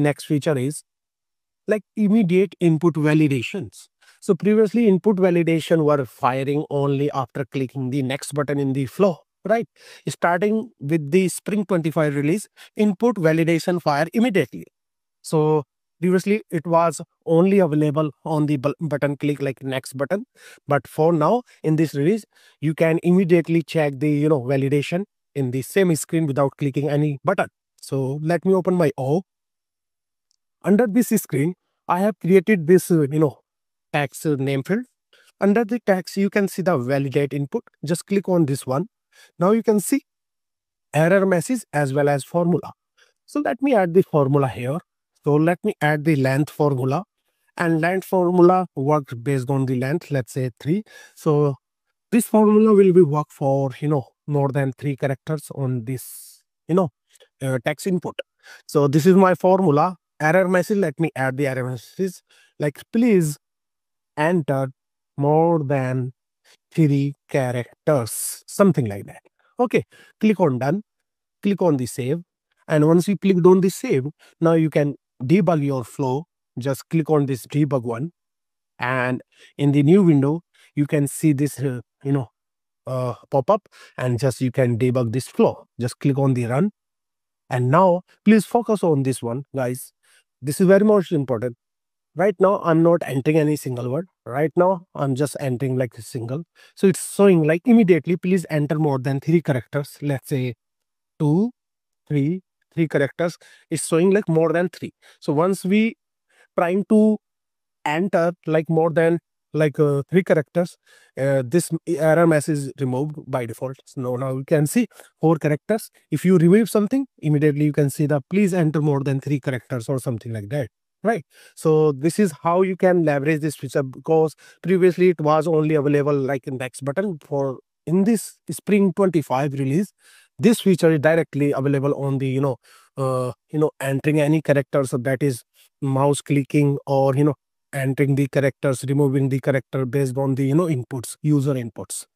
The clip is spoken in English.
next feature is like immediate input validations. So previously input validation were firing only after clicking the next button in the flow, right? Starting with the Spring 25 release, input validation fire immediately. So previously it was only available on the button click like next button. But for now in this release, you can immediately check the, you know, validation in the same screen without clicking any button. So let me open my O. Under this screen, I have created this, uh, you know, tax name field. Under the tax, you can see the validate input. Just click on this one. Now you can see error message as well as formula. So let me add the formula here. So let me add the length formula and length formula works based on the length, let's say three. So this formula will be work for, you know, more than three characters on this, you know, uh, text input. So this is my formula error message. Let me add the error message like please enter more than three characters, something like that. Okay, click on done, click on the save. And once you click on the save, now you can debug your flow. Just click on this debug one. And in the new window, you can see this, uh, you know, uh, pop up and just you can debug this flow. Just click on the run. And now please focus on this one, guys. This is very much important. Right now, I'm not entering any single word. Right now, I'm just entering like a single. So it's showing like immediately, please enter more than three characters. Let's say two, three, three characters. It's showing like more than three. So once we trying to enter like more than like uh, three characters uh, this error message is removed by default. So now you can see four characters. If you remove something immediately you can see the please enter more than three characters or something like that right? So this is how you can leverage this feature because previously it was only available like in next button for in this spring 25 release this feature is directly available on the you know uh, you know entering any characters so that is mouse clicking or you know entering the characters removing the character based on the you know inputs user inputs